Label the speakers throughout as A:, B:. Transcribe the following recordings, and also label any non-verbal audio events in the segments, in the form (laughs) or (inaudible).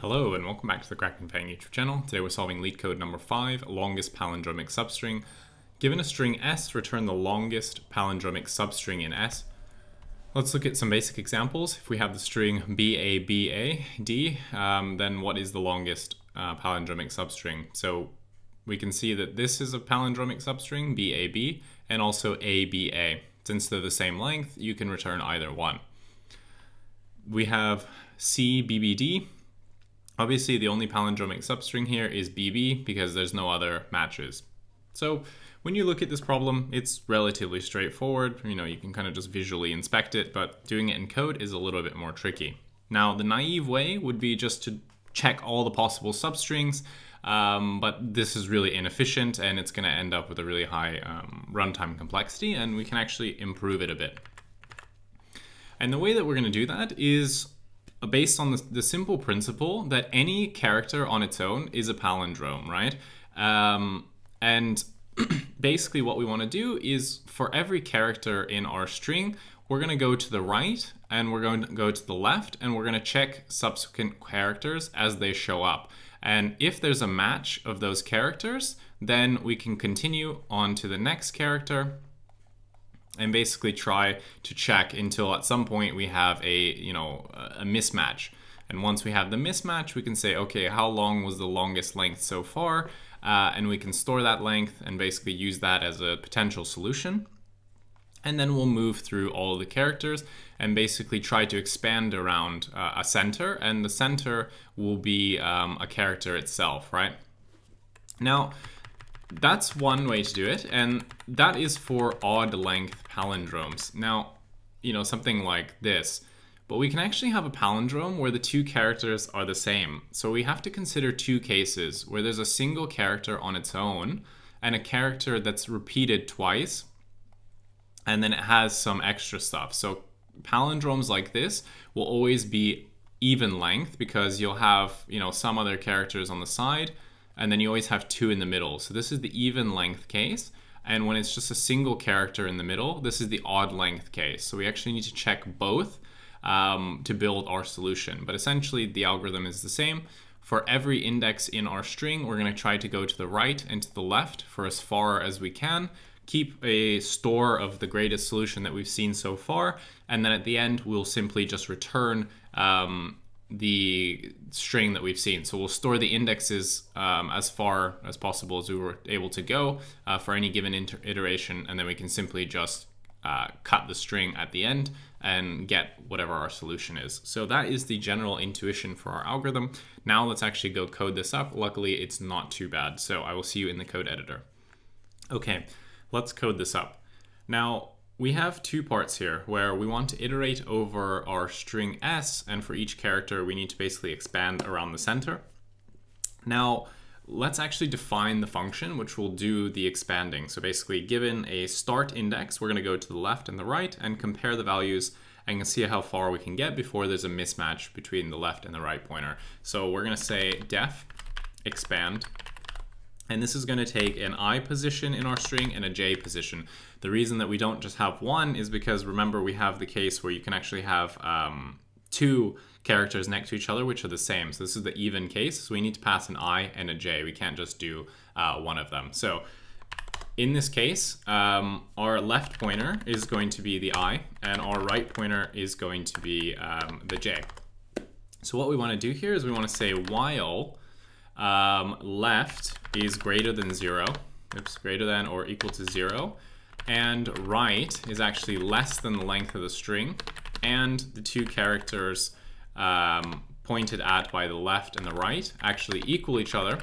A: Hello and welcome back to the Cracking FAANG YouTube channel. Today we're solving LeetCode number 5, longest palindromic substring. Given a string S, return the longest palindromic substring in S. Let's look at some basic examples. If we have the string BABAD, um, then what is the longest uh, palindromic substring? So we can see that this is a palindromic substring, BAB, and also ABA. Since they're the same length, you can return either one. We have CBBD, Obviously, the only palindromic substring here is BB because there's no other matches. So when you look at this problem, it's relatively straightforward. You know, you can kind of just visually inspect it, but doing it in code is a little bit more tricky. Now, the naive way would be just to check all the possible substrings, um, but this is really inefficient and it's going to end up with a really high um, runtime complexity, and we can actually improve it a bit. And the way that we're going to do that is based on the, the, simple principle that any character on its own is a palindrome, right? Um, and (clears throat) basically what we want to do is for every character in our string, we're going to go to the right and we're going to go to the left and we're going to check subsequent characters as they show up. And if there's a match of those characters, then we can continue on to the next character and basically try to check until at some point we have a, you know, a mismatch. And once we have the mismatch, we can say, okay, how long was the longest length so far? Uh, and we can store that length and basically use that as a potential solution. And then we'll move through all the characters and basically try to expand around uh, a center. And the center will be um, a character itself, right? Now, that's one way to do it, and that is for odd length palindromes. Now, you know, something like this. But we can actually have a palindrome where the two characters are the same. So we have to consider two cases where there's a single character on its own and a character that's repeated twice and then it has some extra stuff. So palindromes like this will always be even length because you'll have, you know, some other characters on the side and then you always have two in the middle. So this is the even length case. And when it's just a single character in the middle, this is the odd length case. So we actually need to check both um, to build our solution. But essentially the algorithm is the same. For every index in our string, we're gonna try to go to the right and to the left for as far as we can, keep a store of the greatest solution that we've seen so far, and then at the end, we'll simply just return um, the string that we've seen. So we'll store the indexes um, as far as possible as we were able to go uh, for any given iteration, and then we can simply just uh, cut the string at the end and get whatever our solution is. So that is the general intuition for our algorithm. Now let's actually go code this up. Luckily, it's not too bad. So I will see you in the code editor. Okay, let's code this up. Now, we have two parts here where we want to iterate over our string s and for each character we need to basically expand around the center. Now let's actually define the function which will do the expanding. So basically given a start index we're going to go to the left and the right and compare the values and see how far we can get before there's a mismatch between the left and the right pointer. So we're going to say def expand and this is going to take an i position in our string and a j position. The reason that we don't just have one is because remember we have the case where you can actually have um, two characters next to each other which are the same. So this is the even case. So we need to pass an i and a j. We can't just do uh, one of them. So in this case, um, our left pointer is going to be the i and our right pointer is going to be um, the j. So what we want to do here is we want to say while um, left is greater than zero, oops, greater than or equal to zero, and right is actually less than the length of the string, and the two characters um, pointed at by the left and the right actually equal each other.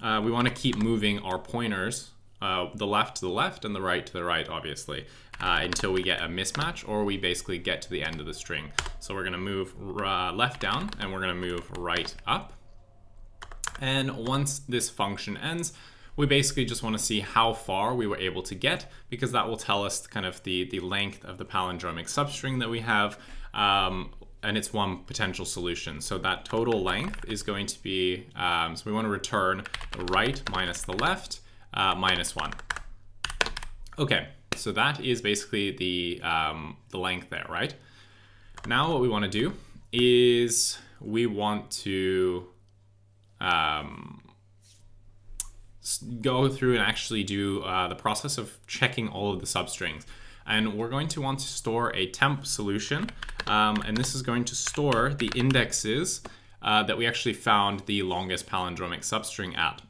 A: Uh, we want to keep moving our pointers, uh, the left to the left and the right to the right, obviously, uh, until we get a mismatch or we basically get to the end of the string. So we're going to move uh, left down and we're going to move right up. And once this function ends, we basically just want to see how far we were able to get because that will tell us kind of the, the length of the palindromic substring that we have. Um, and it's one potential solution. So that total length is going to be, um, so we want to return the right minus the left uh, minus one. Okay, so that is basically the, um, the length there, right? Now what we want to do is we want to um, go through and actually do uh, the process of checking all of the substrings. And we're going to want to store a temp solution. Um, and this is going to store the indexes uh, that we actually found the longest palindromic substring at.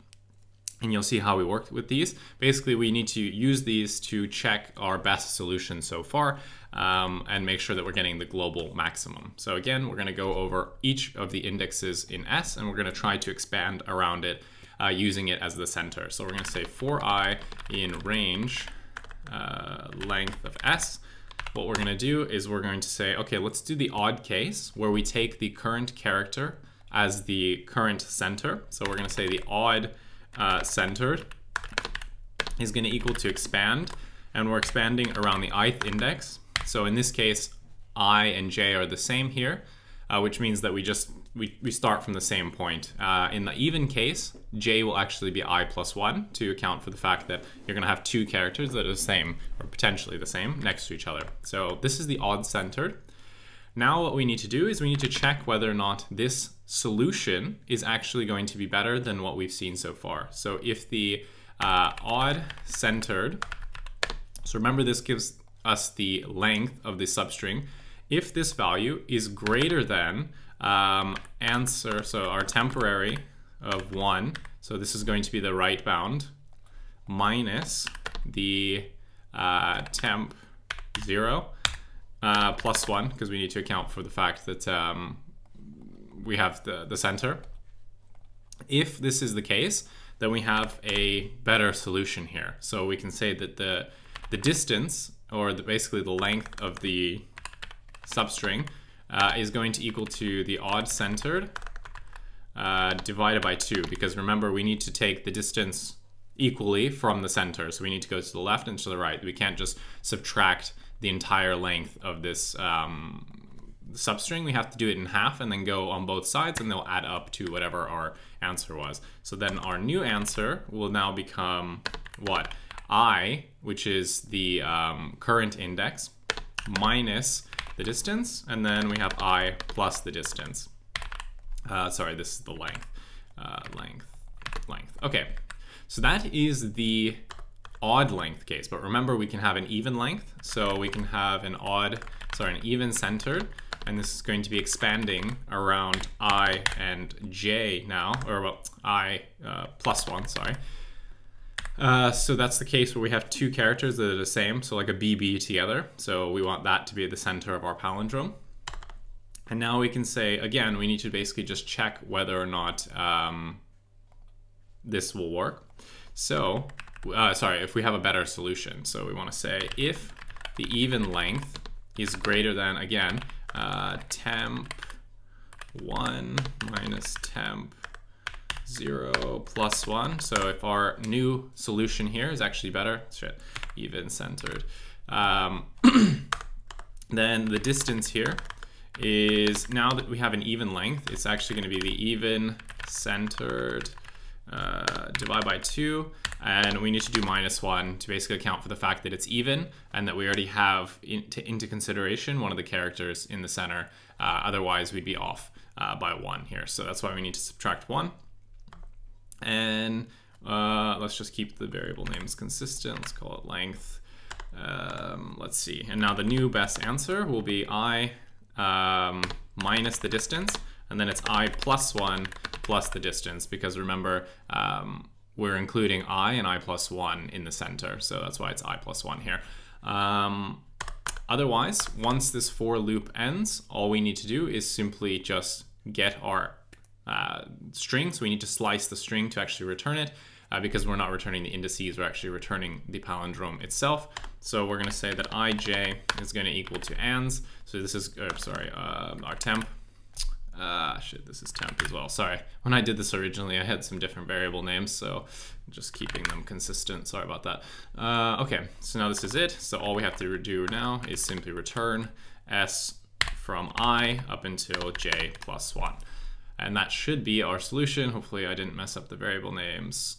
A: And you'll see how we worked with these. Basically, we need to use these to check our best solution so far um, and make sure that we're getting the global maximum. So again, we're gonna go over each of the indexes in S and we're gonna try to expand around it uh, using it as the center. So we're gonna say for i in range uh, length of S, what we're gonna do is we're going to say, okay, let's do the odd case where we take the current character as the current center. So we're gonna say the odd uh, centered is gonna equal to expand, and we're expanding around the ith index. So in this case, i and j are the same here, uh, which means that we just we, we start from the same point. Uh, in the even case, j will actually be i plus 1 to account for the fact that you're going to have two characters that are the same, or potentially the same, next to each other. So this is the odd centered. Now what we need to do is we need to check whether or not this solution is actually going to be better than what we've seen so far. So if the uh, odd centered, so remember this gives us the length of the substring. If this value is greater than um, answer, so our temporary of 1, so this is going to be the right bound, minus the uh, temp 0, uh, plus 1, because we need to account for the fact that um, we have the, the center. If this is the case, then we have a better solution here. So we can say that the, the distance or the, basically the length of the substring, uh, is going to equal to the odd centered uh, divided by 2. Because remember, we need to take the distance equally from the center. So we need to go to the left and to the right. We can't just subtract the entire length of this um, substring. We have to do it in half and then go on both sides and they'll add up to whatever our answer was. So then our new answer will now become what? i, which is the um, current index, minus the distance, and then we have i plus the distance. Uh, sorry, this is the length. Uh, length, length. Okay, so that is the odd length case, but remember we can have an even length, so we can have an odd, sorry, an even centered, and this is going to be expanding around i and j now, or well, i uh, plus one, sorry. Uh, so that's the case where we have two characters that are the same, so like a BB together. So we want that to be the center of our palindrome. And now we can say, again, we need to basically just check whether or not um, this will work. So, uh, sorry, if we have a better solution. So we want to say if the even length is greater than, again, uh, temp 1 minus temp 0 plus 1. So if our new solution here is actually better, shit, even centered, um, (clears throat) then the distance here is now that we have an even length, it's actually going to be the even centered uh, divide by 2 and we need to do minus 1 to basically account for the fact that it's even and that we already have into, into consideration one of the characters in the center uh, otherwise we'd be off uh, by 1 here so that's why we need to subtract 1 and uh, let's just keep the variable names consistent. Let's call it length. Um, let's see. And now the new best answer will be i um, minus the distance, and then it's i plus 1 plus the distance, because remember, um, we're including i and i plus 1 in the center, so that's why it's i plus 1 here. Um, otherwise, once this for loop ends, all we need to do is simply just get our uh, string, so we need to slice the string to actually return it. Uh, because we're not returning the indices, we're actually returning the palindrome itself. So we're going to say that ij is going to equal to ands. So this is, sorry, uh, our temp. Ah, shit, this is temp as well. Sorry. When I did this originally, I had some different variable names, so just keeping them consistent. Sorry about that. Uh, okay, so now this is it. So all we have to do now is simply return s from i up until j plus 1. And that should be our solution. Hopefully I didn't mess up the variable names.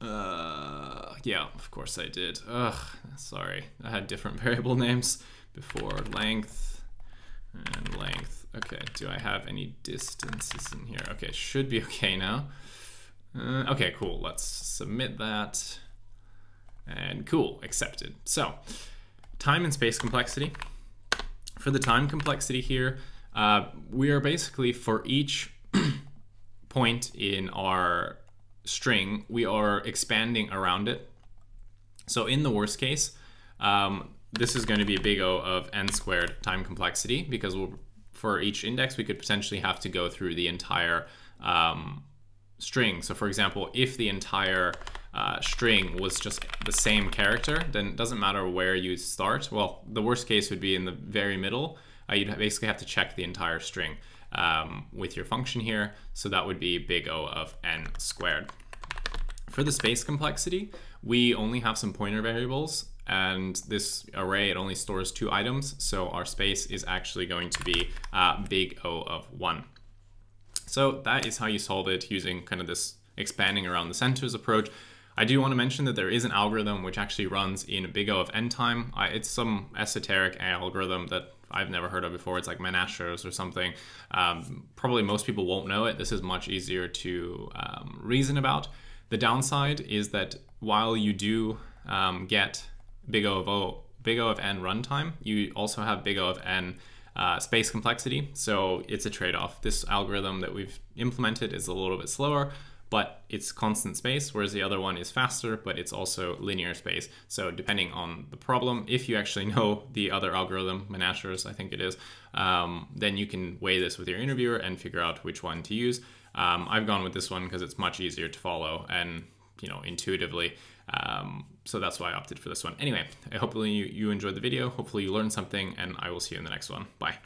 A: Uh, yeah, of course I did. Ugh, sorry. I had different (laughs) variable names before. Length, and length. Okay, do I have any distances in here? Okay, should be okay now. Uh, okay, cool. Let's submit that. And cool, accepted. So, time and space complexity. For the time complexity here, uh, we are basically for each (clears throat) point in our string, we are expanding around it. So in the worst case, um, this is going to be a big O of n squared time complexity because we'll, for each index, we could potentially have to go through the entire um, string. So for example, if the entire uh, string was just the same character, then it doesn't matter where you start. Well, the worst case would be in the very middle. Uh, you'd basically have to check the entire string um, with your function here. So that would be big O of n squared. For the space complexity, we only have some pointer variables and this array, it only stores two items. So our space is actually going to be uh, big O of one. So that is how you solve it using kind of this expanding around the centers approach. I do want to mention that there is an algorithm which actually runs in big O of n time. I, it's some esoteric algorithm that I've never heard of before. It's like Manacher's or something. Um, probably most people won't know it. This is much easier to um, reason about. The downside is that while you do um, get big O of O, big O of n runtime, you also have big O of n uh, space complexity. So it's a trade-off. This algorithm that we've implemented is a little bit slower, but it's constant space, whereas the other one is faster, but it's also linear space. So depending on the problem, if you actually (laughs) know the other algorithm, Manacher's, I think it is, um, then you can weigh this with your interviewer and figure out which one to use. Um, I've gone with this one because it's much easier to follow and you know intuitively. Um, so that's why I opted for this one. Anyway, hopefully you, you enjoyed the video. Hopefully you learned something, and I will see you in the next one. Bye.